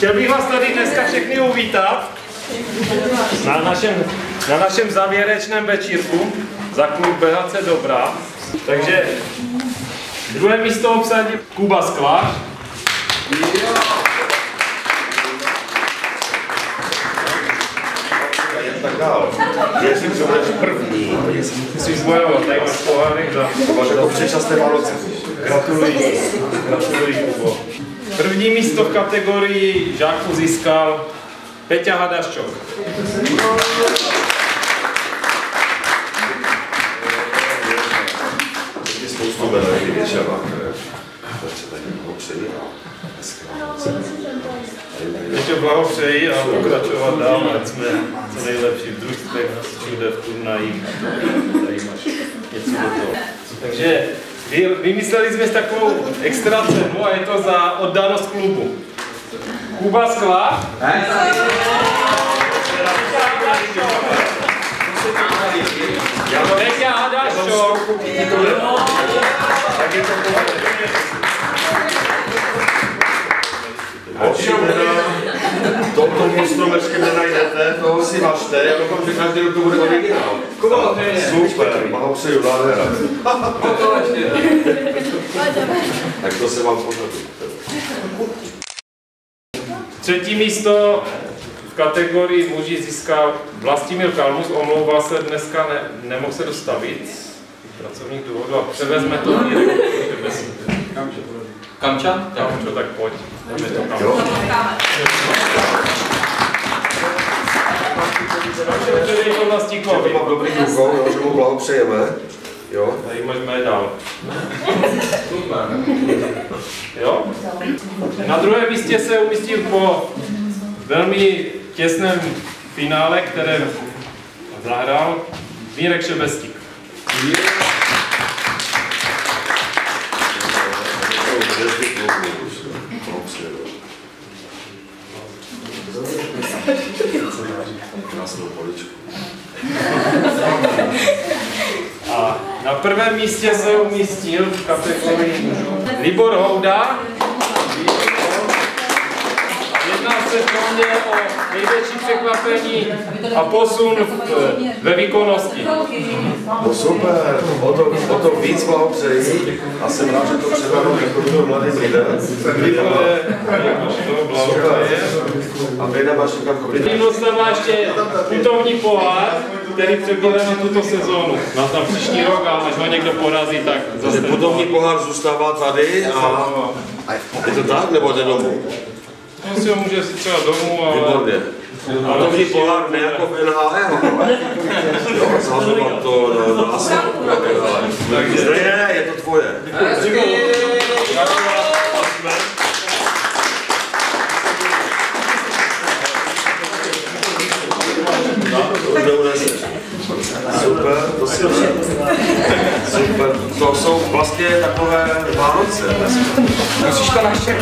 Chtěl bych vás tady dneska všechny uvítat na našem, na našem závěrečném večírku za klub BHC Dobrá. Takže druhé místo obsadí Kuba Sklář. tak dál. Věřím, že budeš první. Musíš bojovat, tady máš pohárek za... To jako předčasné Vánoce. Gratuluji. První místo v kategorii žáků získal Peťa Hadaščok. Spoustu medailí Ještě blahopřeji a pokračovat dál, ať jsme co nejlepší v družstvech, všude v turnajích. Tady máš něco do toho. Takže vymysleli jsme takovou extra cenu a je to za oddanost klubu. Kuba Skla. Peťa Hadaščok. Tak je to Ovšem teda, touto monstromečkem nenajdete, si vašte, já doufám, že každý rok to bude originál. Super, blahopřeju, nádhera. Tak to se vám podaří. Třetí místo v kategorii muži získal Vlastimil Kalmus, omlouval se dneska, ne, nemohl se dostavit z pracovních důvodů a převezme to Mírek. Kamča? Kamčo, tak pojď. Jdeme to kam. Jo? Předej to Že mám dobrý rukou, jo, že mu blahopřejeme. Jo? Tady můžeme dál. Jo? Na druhém místě se umístil po velmi těsném finále, které zahrál Mírek Šebestík. Poličku. A na prvém místě se umístil v kategorii mužů Libor Houda. Se mě o největší překvapení a posun v, ve výkonnosti. No super, o to, o to víc blahopřeji a jsem rád, že to předávám jako mladým lidem. To blahopřeje. A vy nemáš někam chodit. Tím dostává ještě putovní pohár, který přebíráme tuto sezónu. Na, na příští rok a až ho někdo porazí, tak zase putovní pohár zůstává tady a je to tak, nebo jde domů? On si ho může si třeba domů, ale... Výborně. Putovní pohár ne jako v NHL. Jo, zahazovat to na, asfalt. Takže ne, je to tvoje. To. Super, to si Super, to jsou vlastně takové Vánoce. Musíš to naštět.